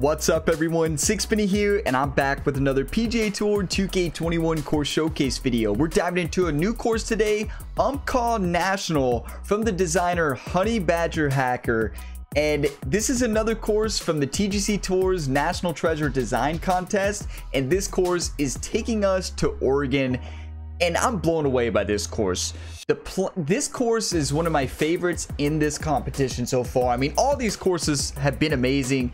What's up everyone, Sixpenny here, and I'm back with another PGA Tour 2K21 course showcase video. We're diving into a new course today, Umpqua National, from the designer Honey Badger Hacker. And this is another course from the TGC Tours National Treasure Design Contest, and this course is taking us to Oregon, and I'm blown away by this course. The this course is one of my favorites in this competition so far. I mean, all these courses have been amazing,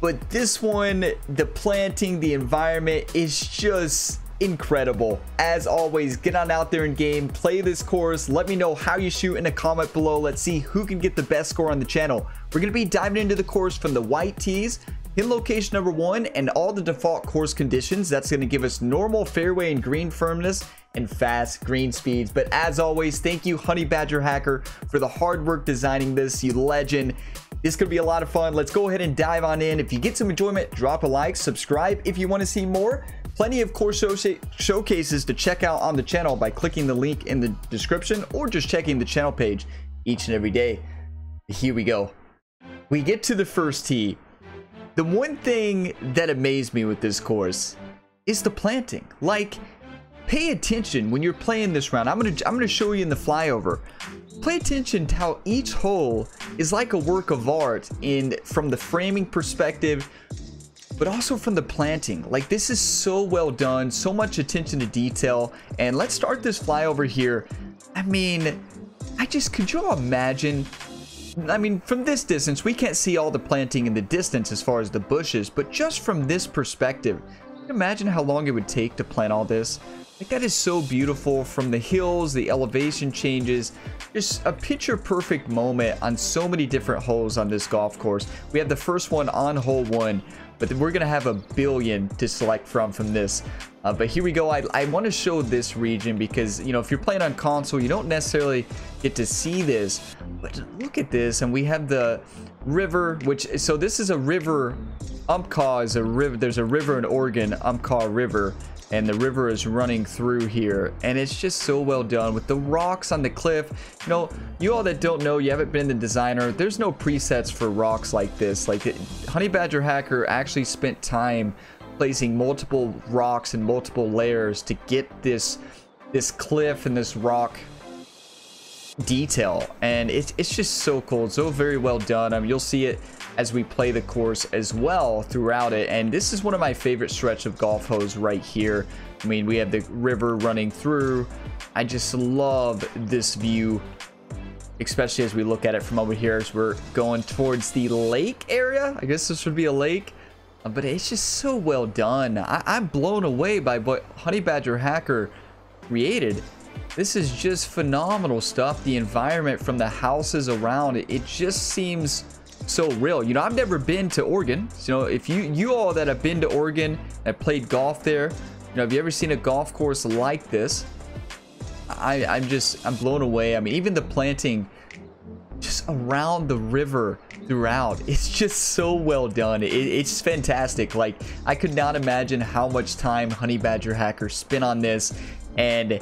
but this one, the planting, the environment is just incredible. As always, get on out there in game, play this course. Let me know how you shoot in a comment below. Let's see who can get the best score on the channel. We're to be diving into the course from the white tees Pin location number one and all the default course conditions. That's to give us normal fairway and green firmness and fast green speeds. But as always, thank you Honey Badger Hacker for the hard work designing this, you legend. This could be a lot of fun. Let's go ahead and dive on in. If you get some enjoyment, drop a like, subscribe if you want to see more. Plenty of course show showcases to check out on the channel by clicking the link in the description or just checking the channel page each and every day. Here we go. We get to the first tee. The one thing that amazed me with this course is the planting. Like, pay attention when you're playing this round. I'm gonna I'm gonna show you in the flyover. Pay attention to how each hole is like a work of art in from the framing perspective, but also from the planting. Like this is so well done, so much attention to detail. And let's start this flyover here. I mean, I just could you all imagine I mean, from this distance, we can't see all the planting in the distance as far as the bushes, but just from this perspective, imagine how long it would take to plant all this? Like that is so beautiful from the hills, the elevation changes, just a picture perfect moment on so many different holes on this golf course. We have the first one on hole one, but we're to have a billion to select from from this. Uh, but here we go. I, I want to show this region because, you know, if you're playing on console, you don't necessarily get to see this. But look at this. And we have the river, which, so this is a river. Umpqua is a river. There's a river in Oregon, Umpqua River and the river is running through here. And it's just so well done with the rocks on the cliff. You know you all that don't know you haven't been the designer there's no presets for rocks like this. Like it, honey badger hacker actually spent time placing multiple rocks and multiple layers to get this this cliff and this rock detail. And it's, it's just so cool. It's so very well done. I mean, you'll see it as we play the course as well throughout it. And this is one of my favorite stretch of golf holes right here. I mean, we have the river running through. I just love this view, especially as we look at it from over here as we're going towards the lake area. I guess this would be a lake. Uh, but it's just so well done. I I'm blown away by what Honey Badger Hacker created. This is just phenomenal stuff. The environment from the houses around it, it just seems so real. You know, I've never been to Oregon. So, you know, if you you all that have been to Oregon and played golf there, you know, have you ever seen a golf course like this? I I'm just I'm blown away. I mean, even the planting just around the river throughout it's just so well done it, it's fantastic like i could not imagine how much time honey badger hacker spent on this and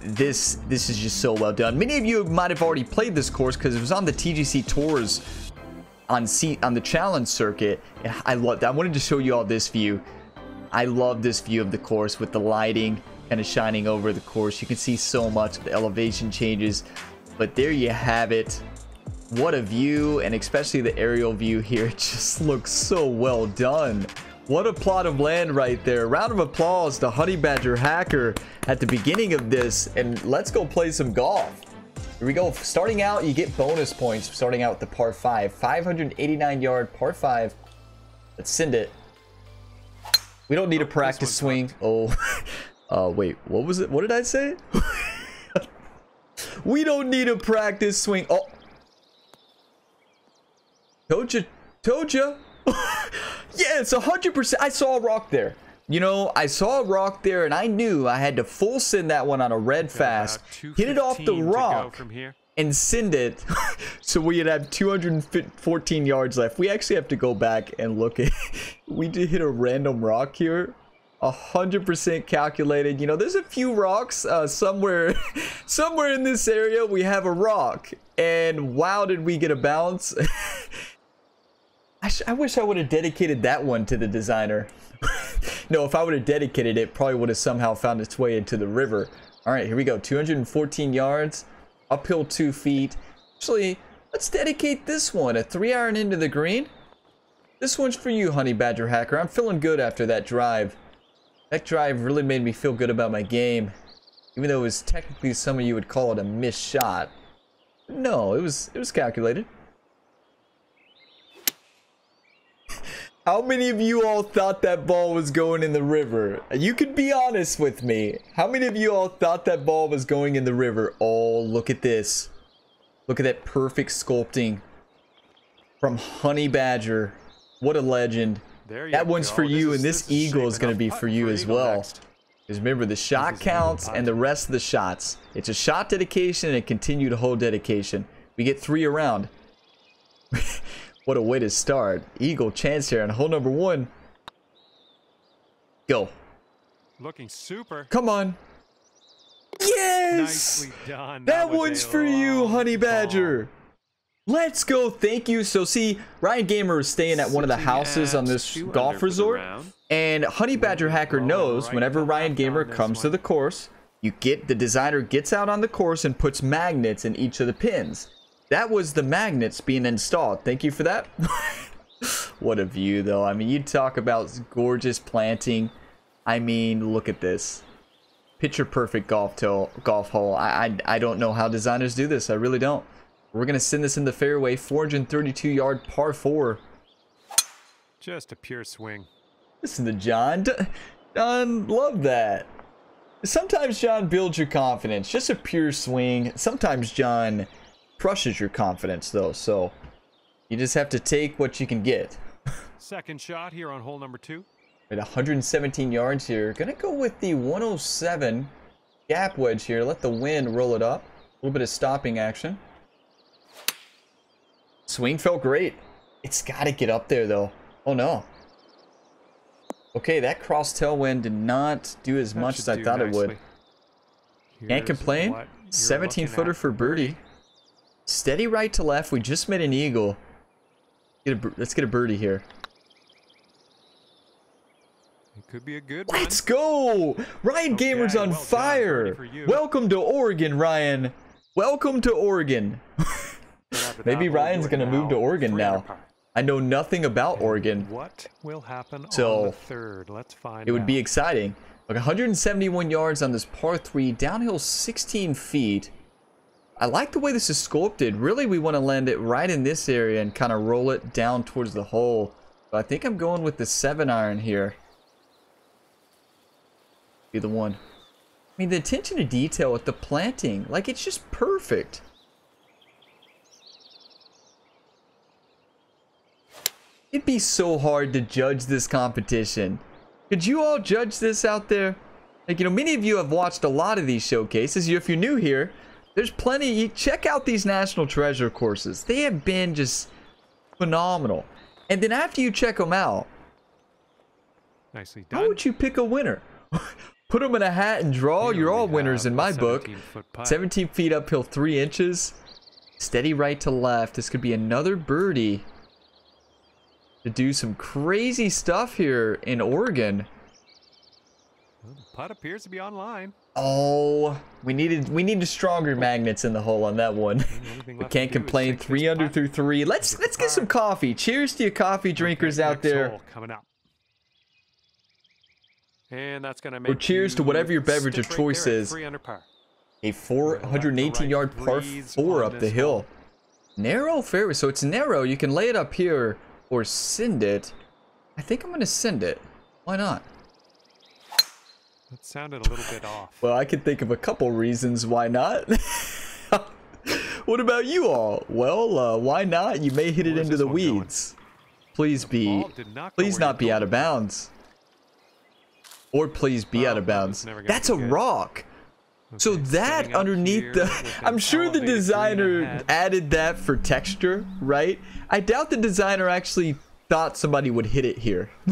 this this is just so well done many of you might have already played this course because it was on the tgc tours on seat on the challenge circuit i love i wanted to show you all this view. I love this view of the course with the lighting kind of shining over the course. You can see so much of the elevation changes but there you have it. What a view and especially the aerial view here. It just looks so well done. What a plot of land right there. Round of applause to honey badger hacker at the beginning of this and let's go play some golf here we go. Starting out, you get bonus points starting out with the par 5. 589 yard par 5. Let's send it. We don't need a practice swing. Oh, uh, wait, what was it? What did I say? we don't need a practice swing. Oh, told you, told you. yeah, it's 100%. I saw a rock there. You know, I saw a rock there and I knew I had to full send that one on a red fast, hit it off the rock, and send it. so we'd have 214 yards left. We actually have to go back and look at, we did hit a random rock here. 100% calculated. You know, there's a few rocks uh, somewhere, somewhere in this area we have a rock. And wow, did we get a bounce. I, I wish I would have dedicated that one to the designer. No, if I would have dedicated it, probably would have somehow found its way into the river. All right, here we go. 214 yards, uphill two feet. Actually, let's dedicate this one. A three iron into the green. This one's for you, Honey Badger Hacker. I'm feeling good after that drive. That drive really made me feel good about my game. Even though it was technically some of you would call it a missed shot. No, it was it was calculated. How many of you all thought that ball was going in the river? You could be honest with me. How many of you all thought that ball was going in the river? Oh, look at this. Look at that perfect sculpting from Honey Badger. What a legend. that one's go. for you, this and this, this eagle is going to be for you as well. Because remember, the shot counts and the rest of the shots. It's a shot dedication and a continued hole dedication. We get three around. What a way to start. Eagle chance here on hole number one. Go. Looking super. Come on. Yes! Done, that one's for you, Honey Badger. Ball. Let's go. Thank you. So see, Ryan Gamer is staying at one of the houses on this golf resort. And Honey Badger Hacker knows whenever Ryan Gamer comes to the course, you get the designer gets out on the course and puts magnets in each of the pins. That was the magnets being installed. Thank you for that. what a view, though. I mean, you talk about gorgeous planting. I mean, look at this. Picture perfect golf to golf hole. I, I, I don't know how designers do this. I really don't. We're going to send this in the fairway. 432 yard par 4. Just a pure swing. Listen to John. John, love that. Sometimes John builds your confidence. Just a pure swing. Sometimes John crushes your confidence though. So you just have to take what you can get. Second shot here on hole number two. At 117 yards here. Gonna go with the 107 gap wedge here. Let the wind roll it up. A little bit of stopping action. Swing felt great. It's got to get up there though. Oh no. Okay, that cross tailwind did not do as that much as I thought nicely. it would. Here's Can't complain. 17 footer for birdie. Steady right to left. We just made an eagle. Get a, let's get a birdie here. It could be a good Let's go! Ryan okay, Gamer's on well fire! Welcome to Oregon, Ryan. Welcome to Oregon. Maybe Ryan's gonna move to Oregon now. I know nothing about Oregon. What will happen so on the third? Let's find It would be exciting. Like 171 yards on this par 3, downhill 16 feet. I like the way this is sculpted. Really, we want to land it right in this area and kind of roll it down towards the hole. But I think I'm going with the 7 iron here. Be the one. I mean, the attention to detail with the planting. Like, it's just perfect. It'd be so hard to judge this competition. Could you all judge this out there? Like, you know, many of you have watched a lot of these showcases. If you're new here, there's plenty. You Check out these National Treasure courses. They have been just phenomenal. And then after you check them out, nicely done. How would you pick a winner? Put them in a hat and draw. You're all winners in my book. 17 feet uphill, three inches. Steady right to left. This could be another birdie to do some crazy stuff here in Oregon. Well, the putt appears to be online. Oh, we needed we needed stronger magnets in the hole on that one. we can't complain. Three under through three. Let's let's get some coffee. Cheers to you coffee drinkers out there. Coming up. And that's gonna make. Or cheers to whatever your beverage of choice is. A 418 yard par four up the hill. Narrow fairway, so it's narrow. You can lay it up here or send it. I think I'm gonna send it. Why not? That sounded a little bit off. Well, I can think of a couple reasons why not. what about you all? Well, uh, why not? You may hit it into the weeds. Going? Please be, please not be out of bounds. Or please be out of bounds. That's a good. rock. Okay, so that underneath the, I'm sure the designer added that for texture, right? I doubt the designer actually thought somebody would hit it here.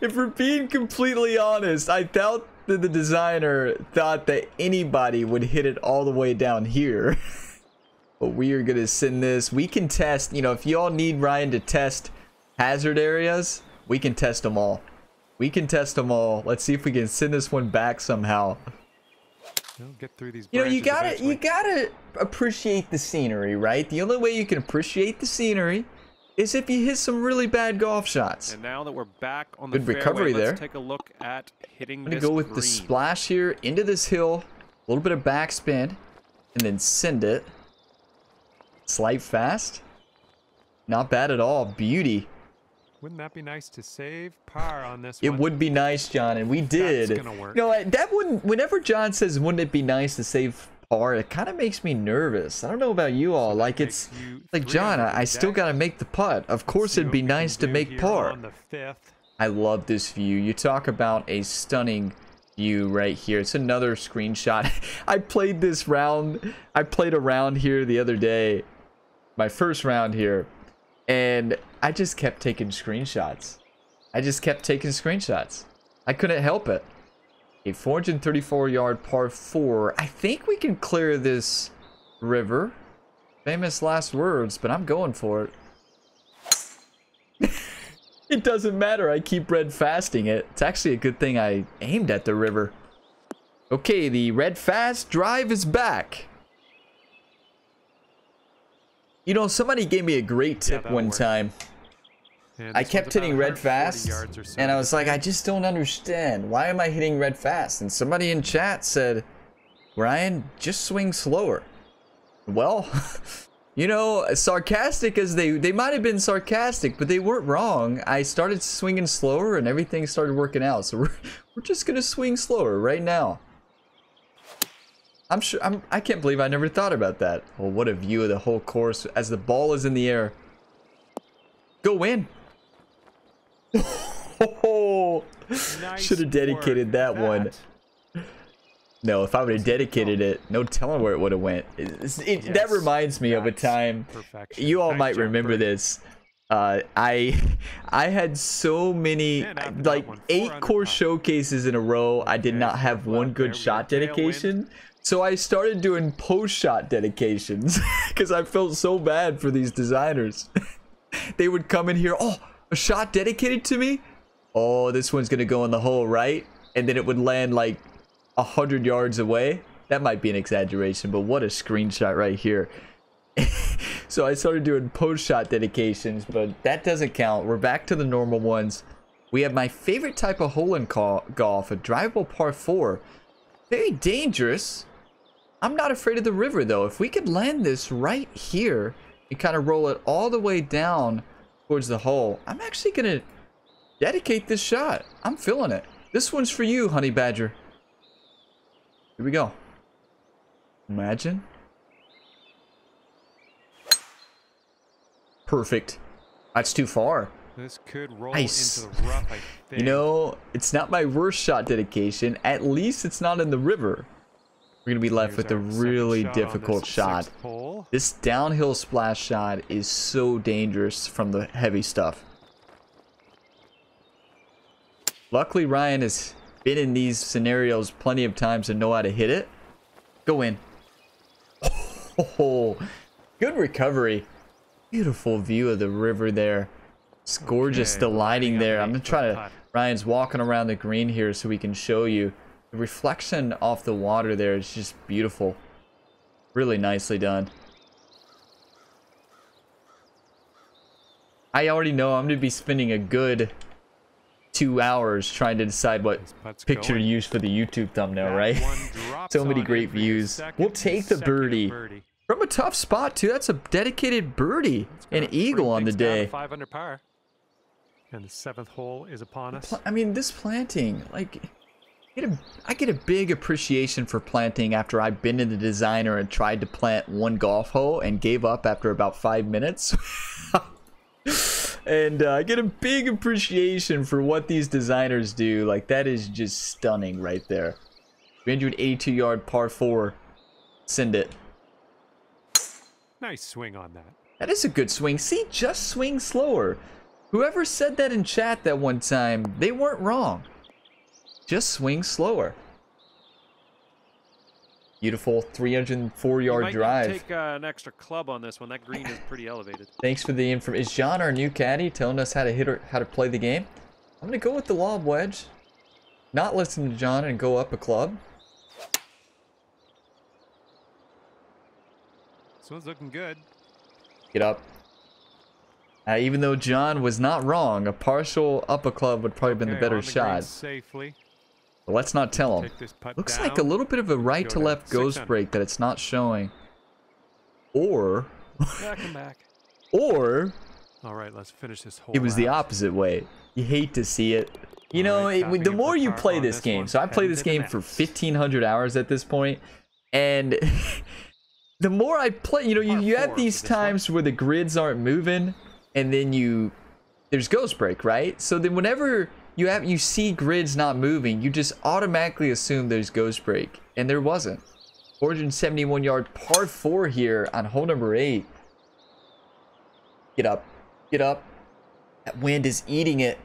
if we're being completely honest, I doubt that the designer thought that anybody would hit it all the way down here. But we are going to send this. We can test, you know, if y'all need Ryan to test hazard areas, we can test them all. We can test them all. Let's see if we can send this one back somehow. We'll get through these. You know, you gotta eventually. you gotta appreciate the scenery, right? The only way you can appreciate the scenery is if you hit some really bad golf shots. And now that we're back on the Good fairway, recovery let's there. take a look at hitting I'm gonna this go with green. the splash here into this hill, a little bit of backspin, and then send it. Slight fast. Not bad at all. Beauty. Wouldn't that be nice to save par on this It one? would be nice, John, and we did. gonna work. You know, that wouldn't. Whenever John says, "Wouldn't it be nice to save par?" It kind of makes me nervous. I don't know about you all. like it's like John. I, I still got to make the putt. Of course, it'd be nice to make par. On the fifth. I love this view. You talk about a stunning view right here. It's another screenshot. I played this round. I played a round here the other day. My first round here. And I just kept taking screenshots. I just kept taking screenshots. I couldn't help it. A 434 yard par 4. I think we can clear this river. Famous last words, but I'm going for it. It doesn't matter. I keep red fasting it. It's actually a good thing I aimed at the river. Okay, the red fast drive is back. You know, somebody gave me a great tip that'll one work. time. I kept hitting red fast, so and I was like, I just don't understand. Why am I hitting red fast? And somebody in chat said, Ryan, just swing slower. Well, you know, sarcastic as they they might have been sarcastic, but they weren't wrong. I started swinging slower, and everything started working out. So we're we're just gonna swing slower right now. I'm sure. I'm. I can't believe I never thought about that. Well, what a view of the whole course as the ball is in the air. Go in. Oh, Nice should have dedicated work. that one. No, if I would have dedicated it, no telling where it would have went. It- that reminds me of a time. perfection. You all Nice might remember Birdie. this. Uh, I I had so many that like eight core showcases in a row. I did not have one good. Shot dedication. So I started doing post shot dedications because I felt so bad for these designers. they would come in here, oh, a shot dedicated to me. Oh, this one's gonna go in the hole, right? And then it would land like a hundred yards away. That might be an exaggeration, but what a screenshot right here. so I started doing post shot dedications, but that doesn't count. We're back to the normal ones. We have my favorite type of hole in golf, a drivable par 4. Very dangerous. I'm not afraid of the river though. If we could land this right here and kind of roll it all the way down towards the hole, I'm actually going to dedicate this shot. I'm feeling it. This one's for you, Honey Badger. Here we go. Imagine. Perfect. That's too far. This could roll Nice. into the rough, I think. You know, it's not my worst shot dedication. At least it's not in the river. We're going to be left Here's with a really shot difficult shot. This downhill splash shot is so dangerous from the heavy stuff. Luckily, Ryan has been in these scenarios plenty of times and know how to hit it. Go in. Oh, good recovery. Beautiful view of the river there. It's gorgeous, Okay, the lighting there. I'm gonna try to. Ryan's walking around the green here so we can show you. The reflection off the water there is just beautiful. Really nicely done. I already know I'm going to be spending a good two hours trying to decide what picture to use for the YouTube thumbnail, right? So many great in for your views. second We'll take the consecutive birdie. From a tough spot, too. That's a dedicated birdie. An eagle on the things down to day. Five under par. And the seventh hole is upon us. I mean, this planting, like, get a, I get a big appreciation for planting after I've been in the designer and tried to plant one golf hole and gave up after about five minutes. and uh, I get a big appreciation for what these designers do. Like, that is just stunning right there. 382 yard par four. Send it. Nice swing on that. That is a good swing. See, just swing slower. Whoever said that in chat that one time, they weren't wrong. Just swing slower. Beautiful 304 You yard might drive. take uh, an extra club on this one. That green is pretty elevated. Thanks for the info. Is John our new caddy telling us how to hit or how to play the game? I'm gonna go with the lob wedge. Not listen to John and go up a club. This one's looking good. Get up. Uh, even though John was not wrong, a partial up a club would probably been the better on the green shot. Safely. But let's not tell him. Take this putt Looks down. like a little bit of a right to left ghost break that it's not showing. Or, Yeah, come back. or All right, let's finish this whole. it was the opposite way. You hate to see it. You know, Alright, it, the more you play this this game, so I played this game for 1500 hours at this point, and the more I play, you know, you, you have these times where the grids aren't moving, and then you there's ghost break, right? So then whenever you have you see grids not moving, you just automatically assume there's ghost break, and there wasn't. 471 yard par four here on hole number eight. Get up, get up. That wind is eating it.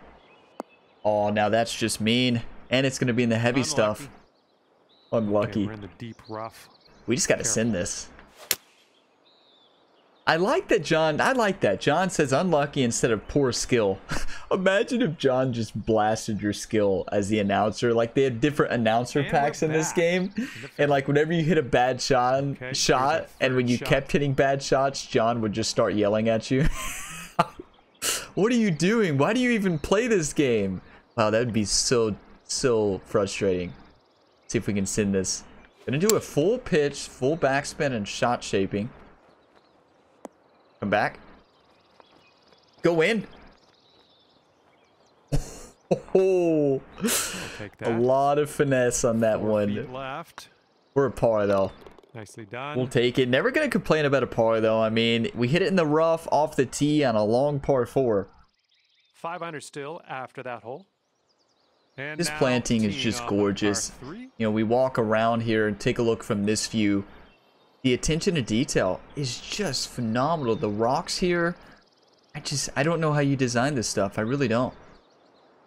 Oh, now that's just mean, and it's gonna be in the heavy stuff. Okay, Unlucky. we're in the deep rough. We just gotta send this. I like that John. I like that. John says unlucky instead of poor skill. Imagine if John just blasted your skill as the announcer. Like they had different announcer And packs in this game, and like whenever you hit a bad shot, Okay, shot, and when you shot. kept hitting bad shots, John would just start yelling at you. what are you doing? Why do you even play this game? Wow, that would be so so frustrating. See if we can send this. Gonna do a full pitch, full backspin, and shot shaping. Come back. Go in. Oh, a lot of finesse on that Four one. left. We're a par though. Nicely done. We'll take it. Never gonna complain about a par though. I mean, we hit it in the rough off the tee on a long par four. 500 still after that hole. And This planting is just off on par gorgeous. You know, we walk around here and take a look from this view. The attention to detail is just phenomenal. The rocks here, I just, I don't know how you design this stuff. I really don't.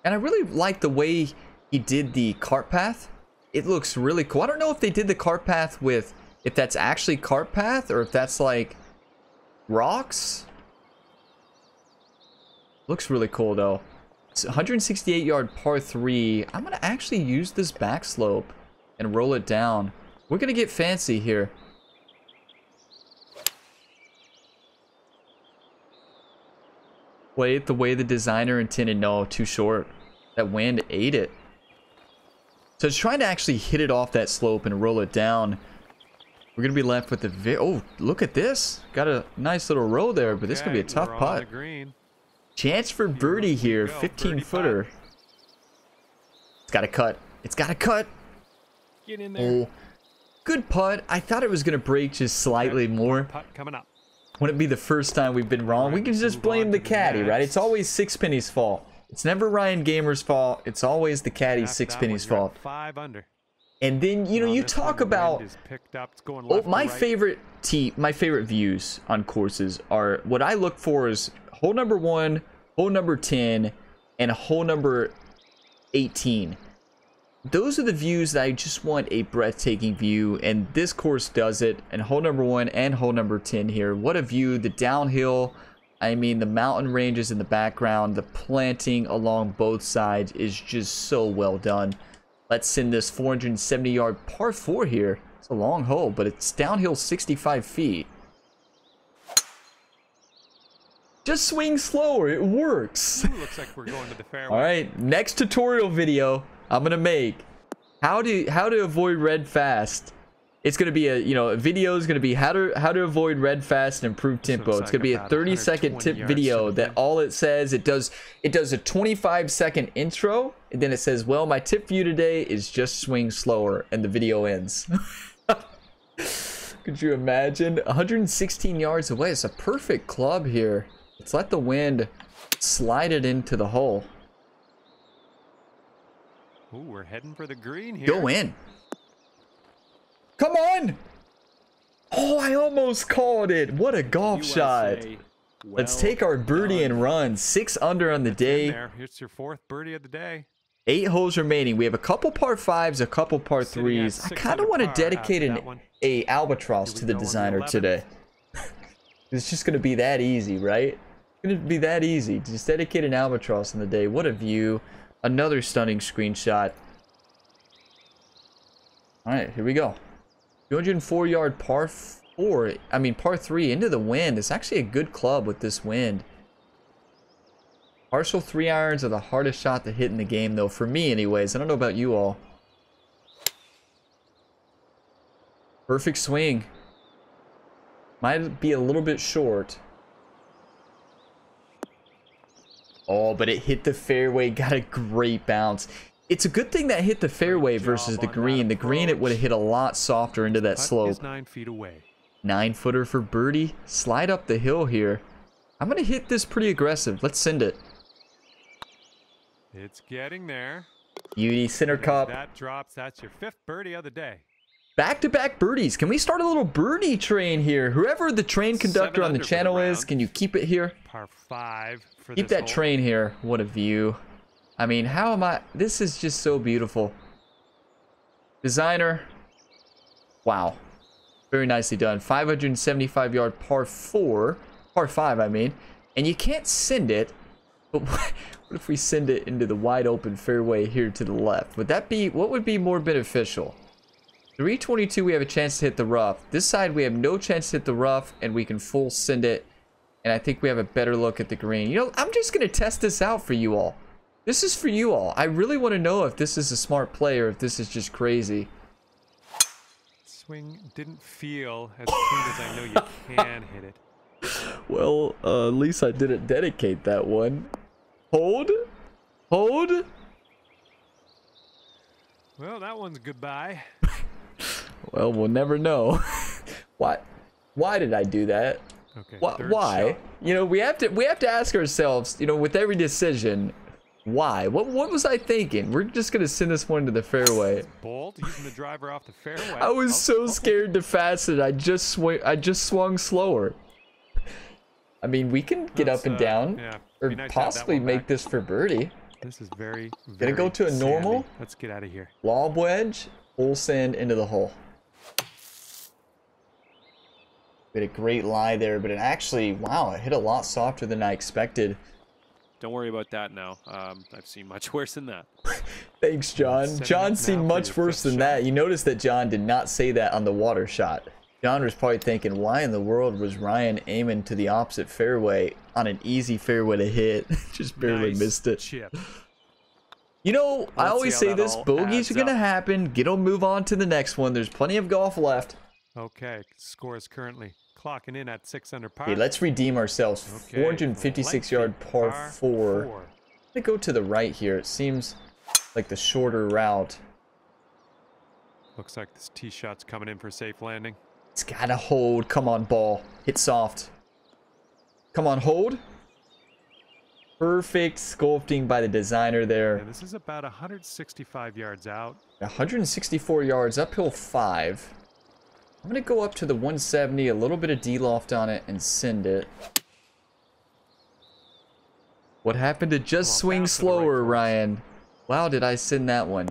And I really like the way he did the cart path. It looks really cool. I don't know if they did the cart path with, if that's actually cart path or if that's like rocks. Looks really cool though. It's 168 yard par 3. I'm going to actually use this back slope and roll it down. We're going to get fancy here. Play it the way the designer intended. No, too short. That wind ate it. So it's trying to actually hit it off that slope and roll it down. We're going to be left with the... Oh, look at this. Got a nice little row there, but this could be a tough putt. Chance for birdie Here here, we go, 15 birdie footer. It's got to cut. It's got to cut. Get in there. Oh, good putt. I thought it was gonna break just slightly more. Putt coming up. Wouldn't it be the first time we've been wrong? We can just blame the caddy, right? It's always Sixpenny's fault. It's never Ryan Gamer's fault. It's always the caddy's Sixpenny's one, you're at fault. Five under. And then you know you talk one, the wind about is picked up. It's going Oh, my favorite tee, my favorite views on courses are what I look for is hole number one, hole number 10, and hole number 18. Those are the views that I just want a breathtaking view, and this course does it. And hole number one and hole number 10 here. What a view. The downhill, I mean, the mountain ranges in the background, the planting along both sides is just so well done. Let's send this 470 yard par 4 here. It's a long hole, but it's downhill 65 feet. Just swing slower, it works. Ooh, looks like we're going to the fairway. All right, next tutorial video I'm gonna make how to how to avoid red fast. It's gonna be a you know a video is gonna be how to how to avoid red fast and improve tempo. It's gonna be a 30 second tip video that all it says it does it does a 25 second intro and then it says well my tip for you today is just swing slower and the video ends. Could you imagine 116 yards away? It's a perfect club here. Let's let the wind slide it into the hole. Ooh, we're heading for the green here. Go in. Come on. Oh, I almost called it. What a golf shot. USA. Let's take our birdie and run. Six under on the It's in day. there. Here's your fourth birdie of the day. Eight holes remaining. We have a couple par fives, a couple par Sitting threes. I kind of want to dedicate an a albatross to the go the designer today. it's just gonna be that easy, right? It's gonna be that easy. Just dedicate an albatross in the day. What a view! Another stunning screenshot. All right, here we go. 204 yard par four. I mean par three into the wind. It's actually a good club with this wind. Partial three irons are the hardest shot to hit in the game, though, for me, anyways. I don't know about you all. Perfect swing. Might be a little bit short. Oh, but it hit the fairway, got a great bounce. It's a good thing that hit the fairway versus the green. The green, it would have hit a lot softer into that slope. nine feet away. Nine footer for birdie. Slide up the hill here. I'm going to hit this pretty aggressive. Let's send it. It's getting there. Beauty, center cup. That drops. That's your fifth birdie of the day. Back to back birdies. Can we start a little birdie train here? Whoever the train conductor on the for the channel is, can you keep it here? Par five for Keep that hole. train here. What a view. I mean, how am I? This is just so beautiful. Designer. Wow. Very nicely done. 575 yard par 4. Par 5, I mean. And you can't send it. But what if we send it into the wide open fairway here to the left? Would that be, what would be more beneficial? 322, we have a chance to hit the rough. This side, we have no chance to hit the rough, and we can full send it. And I think we have a better look at the green. You know, I'm just going to test this out for you all. This is for you all. I really want to know if this is a smart play or if this is just crazy. Swing didn't feel as clean as I know you can hit it. Well, uh, at least I didn't dedicate that one. Hold. Hold. Well, that one's goodbye. Well, we'll never know. why? Why did I do that? Okay. Why? why? shot. You know, we have to we have to ask ourselves. You know, with every decision, why? What what was I thinking? We're just gonna send this one to the fairway. Bolt using the driver off the fairway. I was Oh, so okay. scared to fasten. I just sw- I just swung slower. I mean, we can get That's, up and uh, down, yeah, or nice to have that possibly make back. this for birdie. This is very. very Gonna go to a normal? sandy. Let's get out of here. Lob wedge, full sand into the hole. We had a great lie there, but it actually, wow, it hit a lot softer than I expected. Don't worry about that now. Um, I've seen much worse than that. Thanks, John. John's seen much worse than shot. that. You notice that John did not say that on the water shot. John was probably thinking, why in the world was Ryan aiming to the opposite fairway on an easy fairway to hit? Just barely Nice missed it. Chip. You know, I Let's always say this, bogeys are going to happen. Get on, move on to the next one. There's plenty of golf left. Okay. Score is currently clocking in at six under par. Okay, let's redeem ourselves. Okay, 456 yard par, par 4. I'm gonna go to the right here. It seems like the shorter route. Looks like this tee shot's coming in for safe landing. It's gotta hold. Come on, ball. Hit soft. Come on, hold. Perfect sculpting by the designer Yeah, there. this is about 165 yards out. 164 yards, uphill 5. I'm gonna go up to the 170, a little bit of D-loft on it, and send it. What happened to just on, swing to the right slower. Ryan? Wow, did I send that one?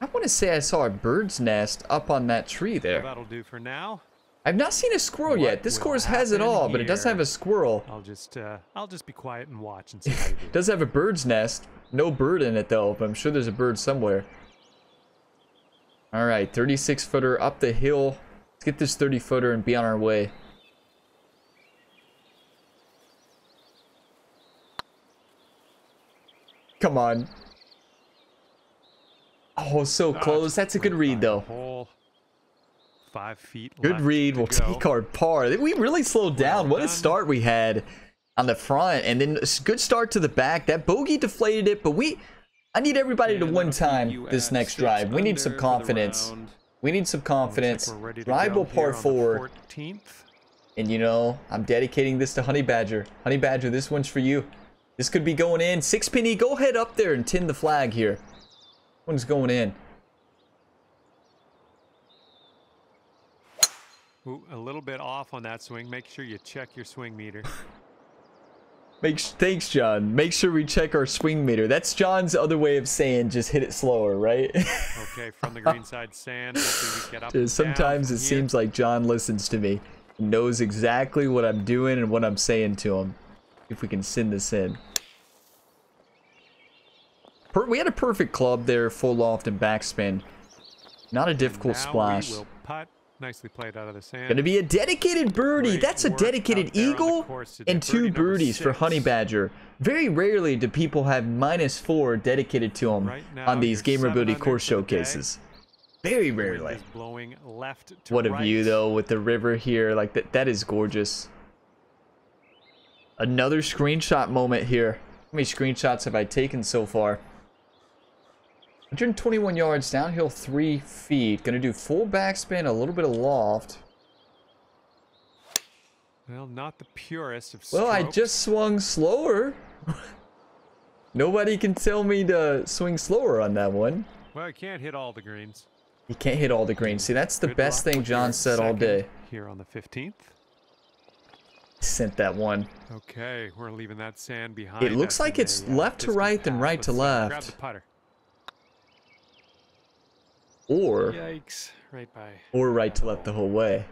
I want to say I saw a bird's nest up on that tree there. That'll do for now. I've not seen a squirrel What yet. This course has it all, but it does here? have a squirrel. I'll just uh, I'll just be quiet and watch and see how you do. It does have a bird's nest. No bird in it though, but I'm sure there's a bird somewhere. All right, 36 footer up the hill. Let's get this 30 footer and be on our way. Come on. Oh, so Ah, close. That's a good read though. Five feet. Good read. We'll take our par. We really slowed down. what a start we had on the front, and then a good start to the back. That bogey deflated it, but we. I need everybody to one uh, time this next drive. We need some under for the confidence. We need some confidence. ready to par here on the four, 14th. and you know I'm dedicating this to Honey Badger. Honey Badger, this one's for you. This could be going in. Sixpenny. Go ahead up there and tin the flag here. One's going in. Ooh, a little bit off on that swing. Make sure you check your swing meter. Make thanks, John. Make sure we check our swing meter. That's John's other way of saying just hit it slower, right? Okay, from the green side sand. We get up sometimes it here. seems like John listens to me, knows exactly what I'm doing and what I'm saying to him. If we can send this in. Per we had a perfect club there, full loft and backspin. Not a difficult Now we splash. Nicely played out of the sand. Gonna be a dedicated birdie. Great That's a dedicated out there on the eagle and two Birdie birdies for. Honey Badger. Very rarely do people have minus four dedicated to them Right now, on these you're seven course for the day. showcases. Very rarely. blowing left to What a right. view though with the river here. Like that that is gorgeous. Another screenshot moment here. How many screenshots have I taken so far? 121 yards downhill 3 feet. Gonna do full backspin, a little bit of loft. Well, not the purest of Well, I just swung slower. Nobody can tell me to swing slower on that one. Well, I can't hit all the greens. You can't hit all the greens. See, that's the Good best thing John said all day. Here on the 15th. Sent that one. Okay, we're leaving that sand behind. It looks like it's uh, left to right then right to uh, Grab left. the putter. Or Yikes! Right by. or right to left the whole way.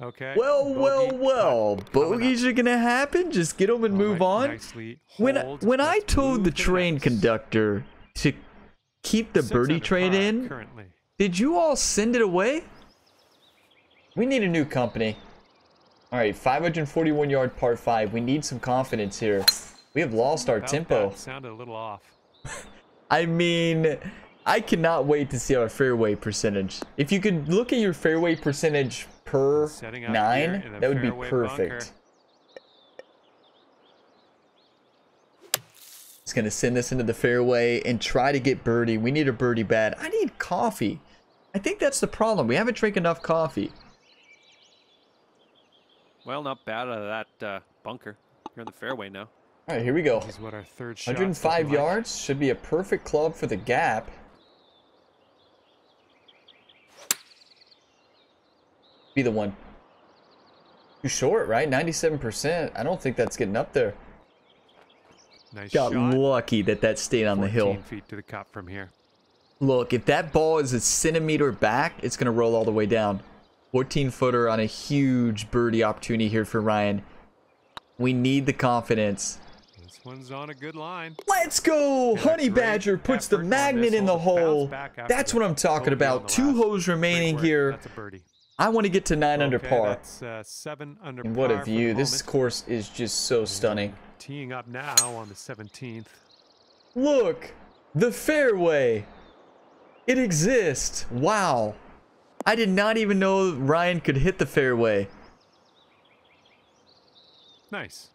Okay. Well, well, bogey well. up. Bogeys are gonna happen. Just get them and All move right, on. When when I Let's told the train next. conductor to keep the Six birdie train in, Currently. did you all send it away? We need a new company. All right, 541 yard part five. We need some confidence here. We have lost our About tempo. that Sounded a little off. I mean, I cannot wait to see our fairway percentage. If you could look at your fairway percentage per nine, here in a that would be perfect. bunker. It's gonna send this into the fairway and try to get birdie. We need a birdie bad. I need coffee. I think that's the problem. We haven't drank enough coffee. Well, not bad out of that uh, bunker. You're in the fairway now. All right, here we go. This is what our third shot. 105 yards should be a perfect club for the gap. Be the one. Too short, right? 97%. I don't think that's getting up there. Nice Got shot. lucky that that stayed on the hill. feet to the cup from here. Look, if that ball is a centimeter back, it's going to roll all the way down. 14 footer on a huge birdie opportunity here for Ryan. We need the confidence. This one's on a good line. Let's go! Got Honey Badger puts the magnet in the hole to bounce hole. back after That's what I'm talking about. Two last. holes Great remaining work. here. That's a birdie. I want to get to 9 under par. That's uh, seven under And what a par for the view. This course is just so stunning. Teeing up now on the 17th. Look! The fairway! It exists! Wow! I did not even know Ryan could hit the fairway. Nice.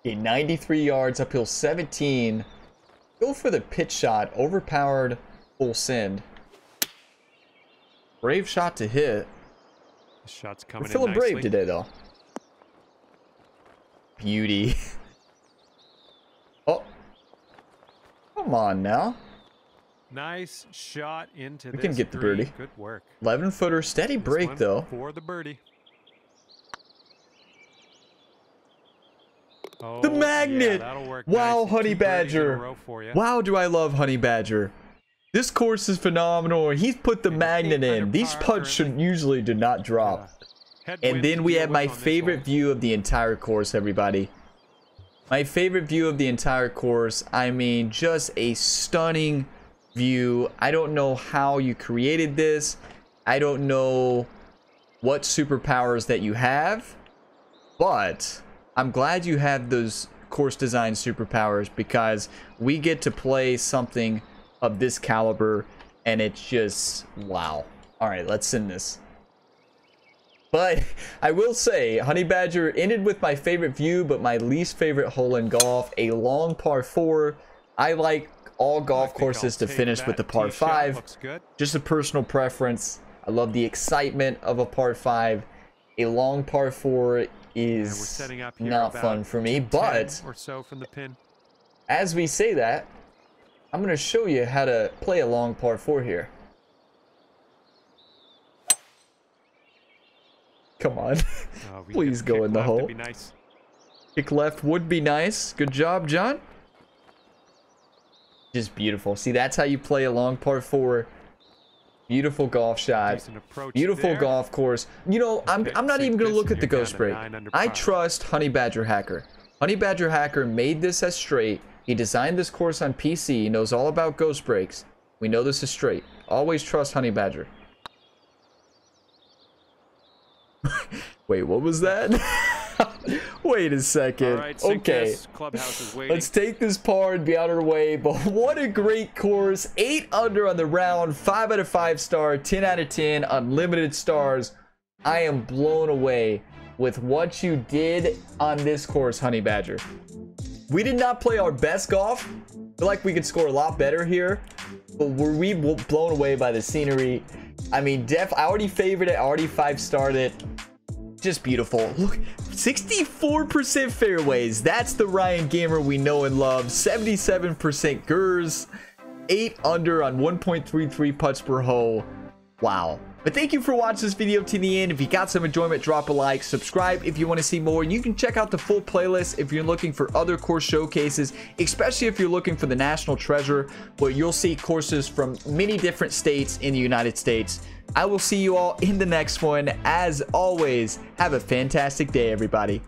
Okay, 93 yards, uphill 17. Go for the pitch shot, overpowered, full send. Brave shot to hit. The shot's We're coming feeling in nicely. brave today, though. Beauty. oh. Come on now. Nice shot into We can get the green. birdie. Good work. 11 footer, steady This break, though. For the birdie. Oh, The magnet! work Wow, nice. Honey Two birdies in a Badger. Wow, do I love Honey Badger. This course is phenomenal. He's put the magnet in. These putts should usually do not drop. And then we have my favorite view of the entire course, everybody. My favorite view of the entire course. I mean, just a stunning view. I don't know how you created this. I don't know what superpowers that you have. But I'm glad you have those course design superpowers because we get to play something of this caliber and it's just wow. All right, let's send this. But I will say, Honey Badger ended with my favorite view, but my least favorite hole in golf, a long par four. I like all golf courses to finish with the par five. Just a personal preference. I love the excitement of a par five. A long par four is setting not fun for me, but or so from the pin. as we say that, I'm going to show you how to play a long par 4 here. Come on. Uh, Please go in the hole. Nice. Kick left would be nice. Good job, John. Just beautiful. See, that's how you play a long par four. Beautiful golf shot. Beautiful there. golf course. You know, I'm, I'm not even going to look at the ghost break. I trust Honey Badger Hacker. Honey Badger Hacker made this as straight. He designed this course on PC. He knows all about ghost breaks. We know this is straight. Always trust Honey Badger. Wait, what was that? Wait a second. Right, okay. Let's take this par and be on our way. But what a great course. 8 under on the round. 5 out of 5 star. 10 out of 10. Unlimited stars. I am blown away with what you did on this course, Honey Badger. We did not play our best golf. feel like we could score a lot better here. But were we blown away by the scenery? I mean, def. I already favored it. I already five starred it. Just beautiful. Look, 64% fairways. That's the Ryan Gamer we know and love. 77% Gers. 8 under on 1.33 putts per hole. Wow. But thank you for watching this video to the end. If you got some enjoyment, drop a like, subscribe if you want to see more. You can check out the full playlist if you're looking for other course showcases, especially if you're looking for the National Treasure, where you'll see courses from many different states in the United States. I will see you all in the next one. As always, have a fantastic day, everybody.